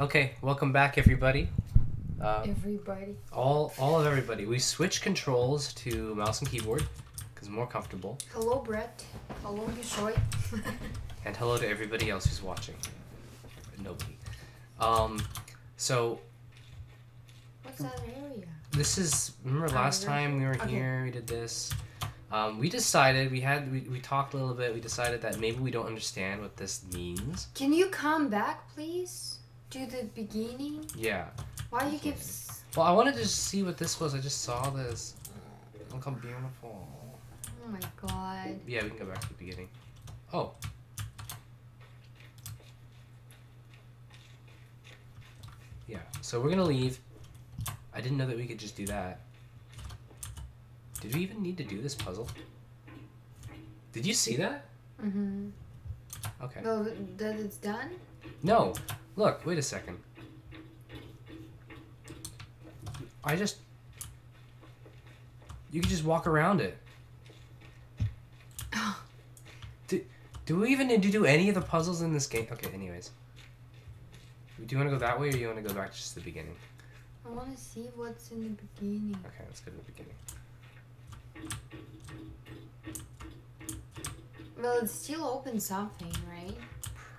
Okay, welcome back, everybody. Uh, Everybody. all, all of everybody. We switch controls to mouse and keyboard because more comfortable. Hello, Brett. Hello, Bishoy. And hello to everybody else who's watching. Nobody. Um, so What's that area? this is remember Ah, last time we were Okay. here we did this. Um, we decided we had we, we talked a little bit. We decided that maybe we don't understand what this means. Can you come back, please? To the beginning? Yeah. Why you give? Well, I wanted to just see what this was. I just saw this. Look how beautiful. Oh my god. Yeah, we can go back to the beginning. Oh. Yeah, so we're gonna leave. I didn't know that we could just do that. Did we even need to do this puzzle? Did you see that? Mm-hmm. Okay. Well, that it's done? No. Look, wait a second. I just. You can just walk around it. Oh. do, do we even need to do any of the puzzles in this game? Okay, anyways. Do you want to go that way or do you want to go back just to the beginning? I want to see what's in the beginning. Okay, let's go to the beginning. Well, it still opens something?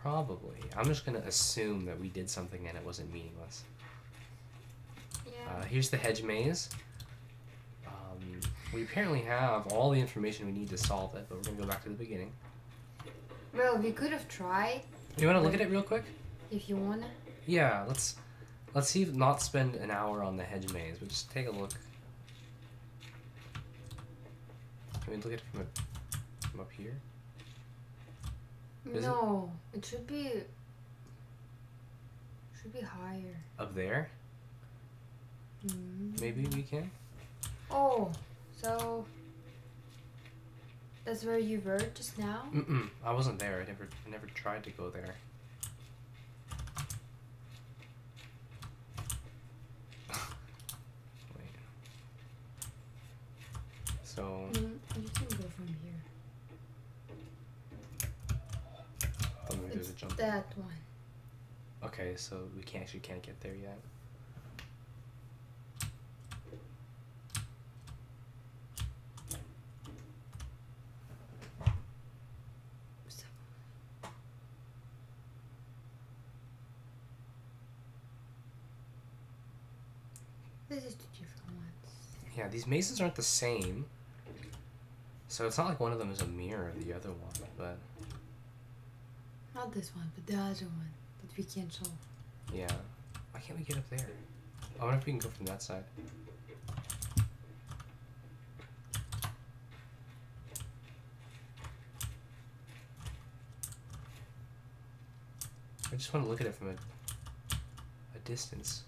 Probably. I'm just going to assume that we did something and it wasn't meaningless. Yeah. Uh, here's the hedge maze. Um, we apparently have all the information we need to solve it, but we're gonna go back to the beginning. well, we could have tried, You want to look at it real quick? if you wanna. Yeah, let's let's see if not spend an hour on the hedge maze, but just take a look. Can we look at it from, a, from up here? Is it? no, it? should be... Should be higher. Up there? Mm. Maybe we can. Oh, so... That's where you were just now? Mm-mm. I wasn't there. I never I never tried to go there. Wait. So Mm, you can go from here. oh, maybe there's a It's jump. That one. Okay, so we can't actually can't get there yet. This is two different ones. Yeah, these mazes aren't the same. So it's not like one of them is a mirror of the other one, but Not this one, but the other one that we can't solve. yeah. Why can't we get up there? I wonder if we can go from that side. I just want to look at it from a, a distance.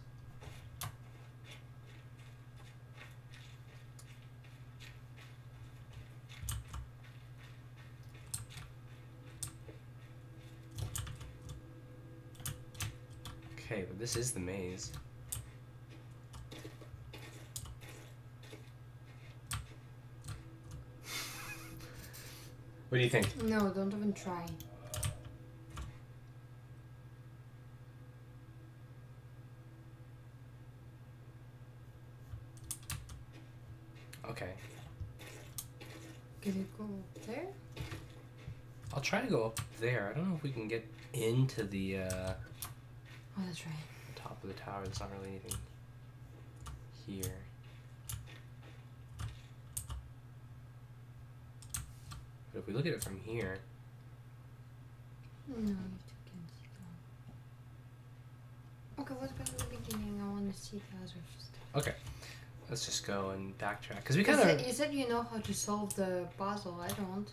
Okay, but this is the maze. what do you think? No, don't even try. Okay. Can you go there? I'll try to go up there. I don't know if we can get into the uh, that's right. top of the tower. There's not really anything here. But if we look at it from here, No, you two can. Okay, let's go to the beginning. I want to see the other stuff. okay, let's just go and backtrack because we kind of you said you know how to solve the puzzle. I don't.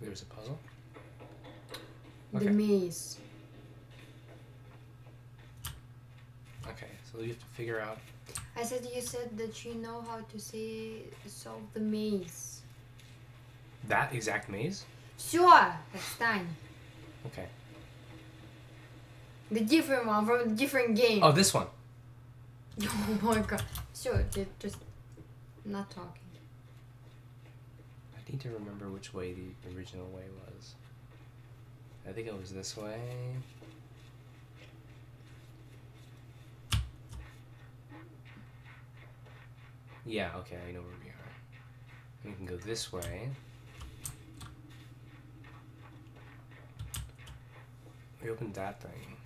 there's a puzzle. The maze. Okay, so you have to figure out. I said you said that you know how to say solve the maze. That exact maze? Sure, that's time. Okay. The different one from the different game. Oh, this one. Oh my god. Sure, just not talking. I need to remember which way the original way was. I think it was this way. Yeah, okay, I know where we are. We can go this way. We opened that thing.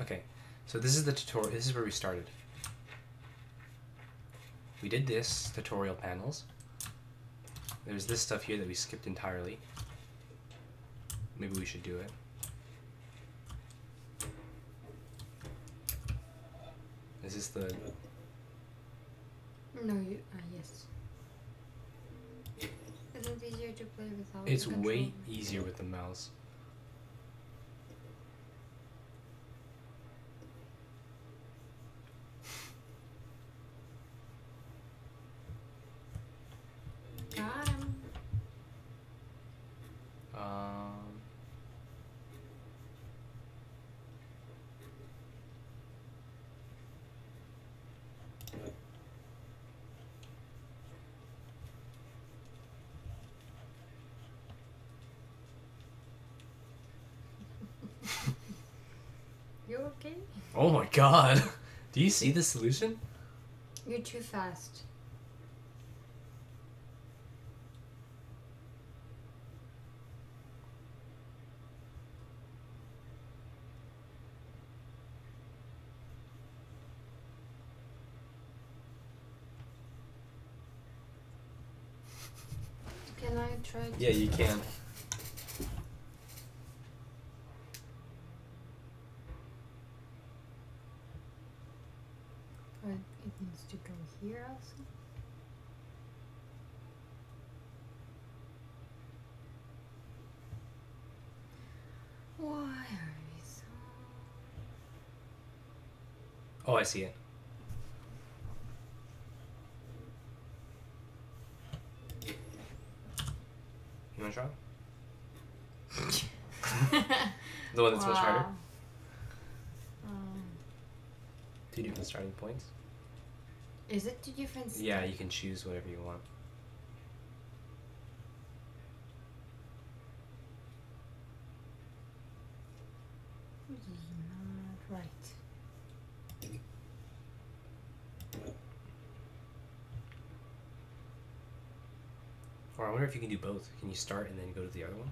Okay, so this is the tutorial. This is where we started. We did this tutorial panels. There's this stuff here that we skipped entirely. Maybe we should do it. Is this the No, you. Uh, yes. Isn't it easier to play without? It's way easier with the mouse. Got him. Um, You okay? oh my god. Do you see the solution? You're too fast. Can I try? To Yeah, you can. But it needs to go here also. Why are we so? Oh, I see it. You want to try? The one that's much harder. Wow. Um, Two different starting points. is it two different? Yeah, you can choose whatever you want. This is not right. Or I wonder if you can do both. Can you start and then go to the other one?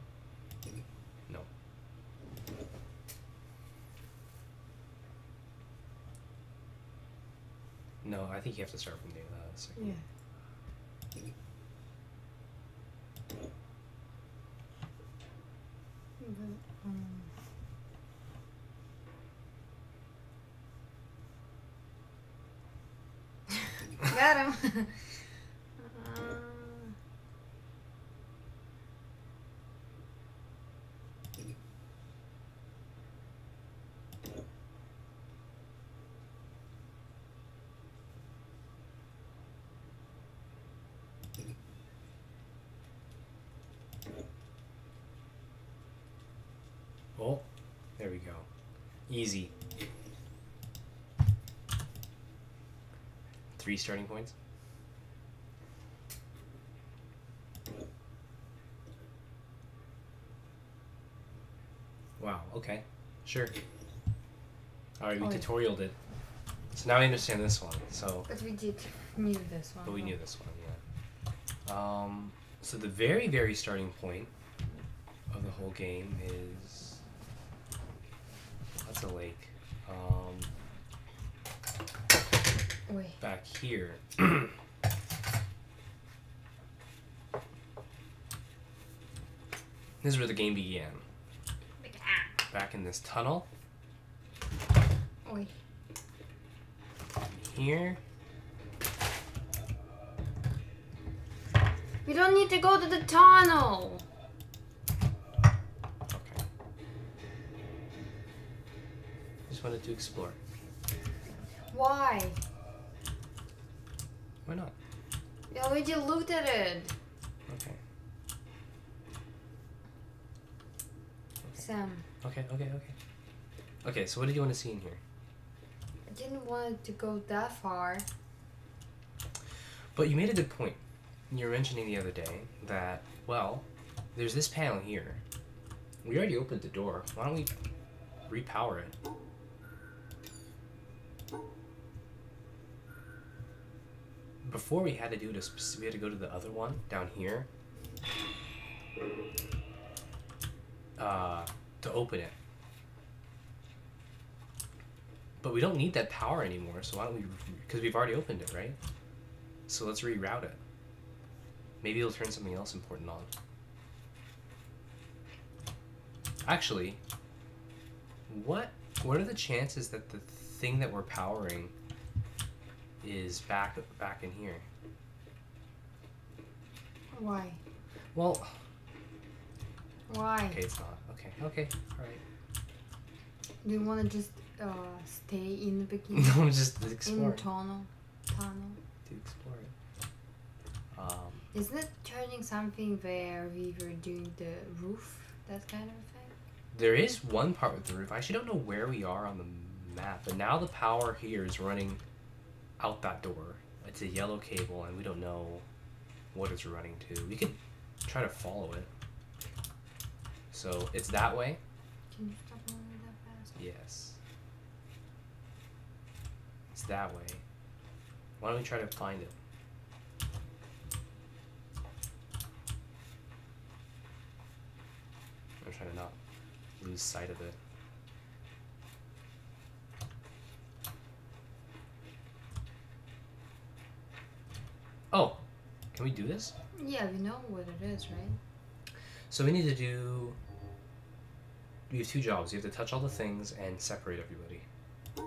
No. No, I think you have to start from the uh, second. Yeah. But, um, Got him. uh, Oh, there we go. Easy. Three starting points. Wow, okay. Sure. Alright, we Oh, tutorialed it. So now I understand this one. So but we did knew this one. but we knew this one, yeah. Um, so the very, very starting point of the whole game is a lake. Um, back here. this is where the game began. Back in this tunnel Wait. here. We don't need to go to the tunnel. Just wanted to explore. Why? Why not? Yeah, we already looked at it. Okay. Sam, Okay, okay, okay. Okay, so what did you want to see in here? I didn't want to go that far. But you made a good point. you were mentioning the other day that well, there's this panel here. We already opened the door. Why don't we repower it? Before we had to do this, we had to go to the other one down here. Uh, to open it. But we don't need that power anymore, so why don't we? Because we've already opened it, right? So let's reroute it. Maybe it'll turn something else important on. Actually, what what are the chances that the thing that we're powering is back back in here? Why? Well, Why? okay, it's not. Okay, okay, all right. Do you want to just uh, stay in the beginning? No, just explore in tunnel. Tunnel. To explore it. Um, Isn't it charging something where we were doing the roof? That kind of thing? There is one part with the roof. I actually don't know where we are on the map, but now the power here is running out that door. It's a yellow cable, and we don't know what it's running to. We could try to follow it. So it's that way. Can you stop moving that fast? Yes. It's that way. Why don't we try to find it? I'm trying to not lose sight of it. Oh, can we do this? Yeah, we know what it is, right? So we need to do. You have two jobs. You have to touch all the things and separate everybody.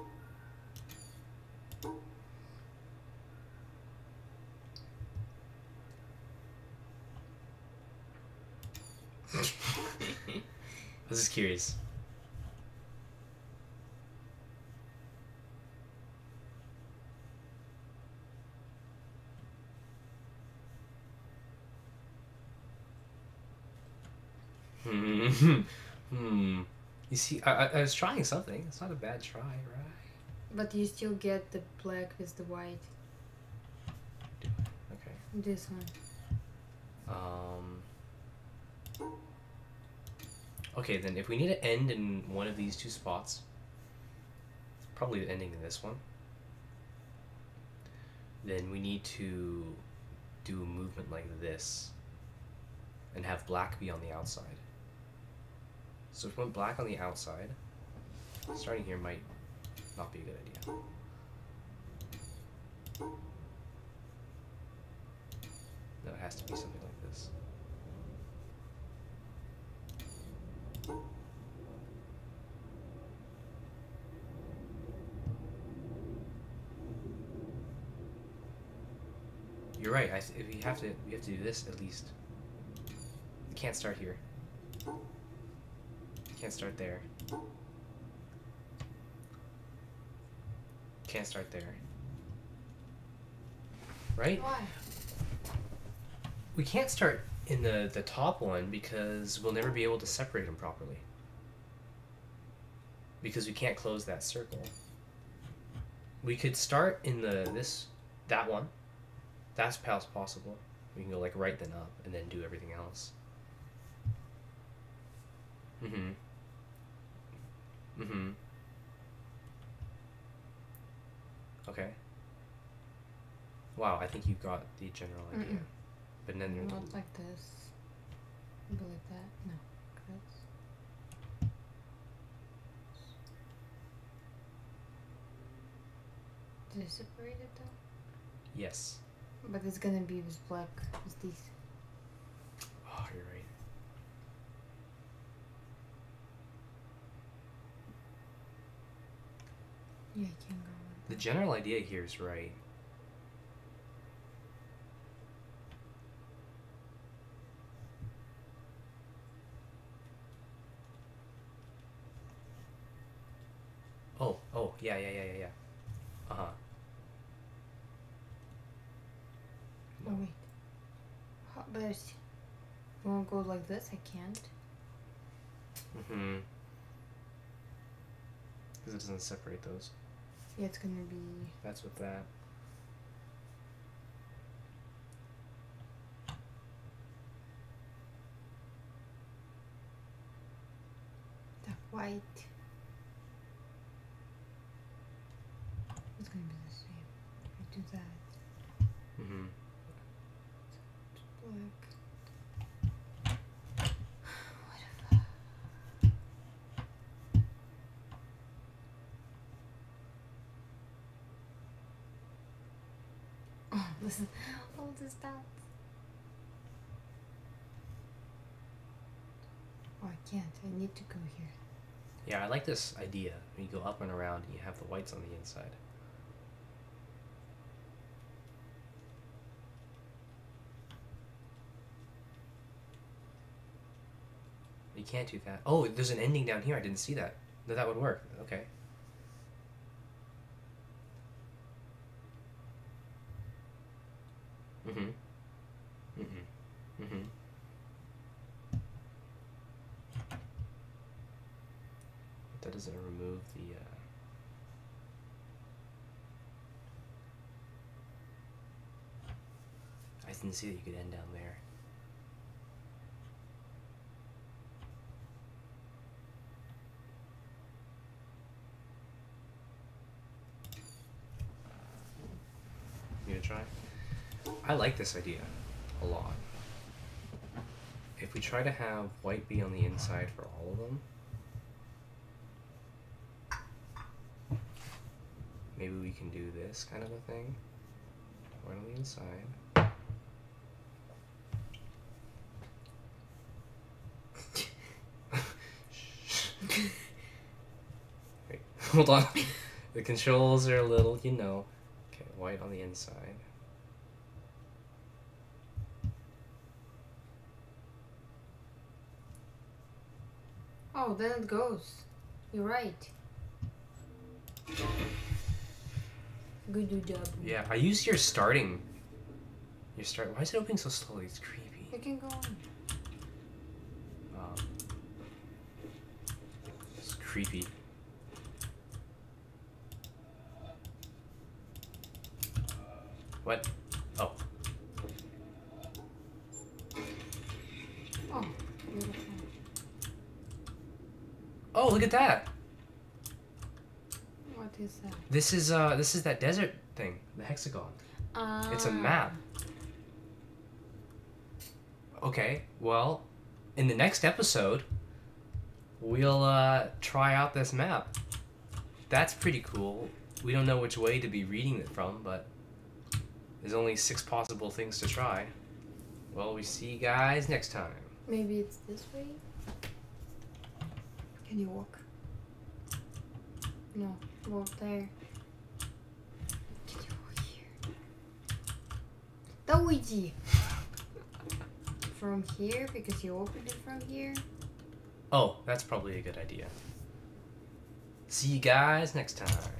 I was just curious. Hmm. You see, I, I, I was trying something. It's not a bad try, right? But you still get the black with the white. Okay. This one. Um. Okay, then if we need to end in one of these two spots, probably the ending in this one, then we need to do a movement like this and have black be on the outside. So if we went black on the outside, starting here might not be a good idea. No, it has to be something like this. You're right. I, we have to. We have to do this at least. We can't start here. Can't start there. Can't start there. Right? Why? We can't start in the the top one because we'll never be able to separate them properly. Because we can't close that circle. We could start in the this that one. That's pos- possible. We can go like right then up and then do everything else. Mhm. Mm-hmm. Okay. Wow, I think you got the general idea. Mm-mm. But then there's Not like this. But like that. No. That's... Did I separate it though? yes. But it's gonna be with black with these. Oh, you're right. Yeah, I can go The general idea here is right. Oh, oh, yeah, yeah, yeah, yeah, yeah. Uh huh. Oh wait. How, but I s- you wanna go like this? I can't. Mm-hmm. Because it doesn't separate those. Yeah, It's gonna be. That's with that. The white. It's gonna be the same. I do that. Listen. All dots. Oh, I can't. I need to go here. Yeah, I like this idea. You go up and around and you have the whites on the inside. You can't do that. Oh, there's an ending down here. I didn't see that. That that would work. Okay. Mm-hmm. Mm-hmm. Mm-hmm. That doesn't remove the. Uh... I didn't see that you could end down there. You gonna try? I like this idea a lot. If we try to have white be on the inside for all of them, maybe we can do this kind of a thing. White on the inside. Hold on. The controls are a little, you know. Okay, white on the inside. Oh, then it goes. You're right. Good job. Yeah, I used your starting. Your start. Why is it opening so slowly? It's creepy. You can go on. Um, it's creepy. What? Oh, Oh, beautiful. oh! Look at that. What is that? This is uh, this is that desert thing, the hexagon. Ah. It's a map. Okay, well, in the next episode, we'll uh, try out this map. That's pretty cool. We don't know which way to be reading it from, but there's only six possible things to try. Well, we see you guys next time. Maybe it's this way? Can you walk? No, walk there. Can you walk here? From here, because you opened it from here? Oh, that's probably a good idea. See you guys next time.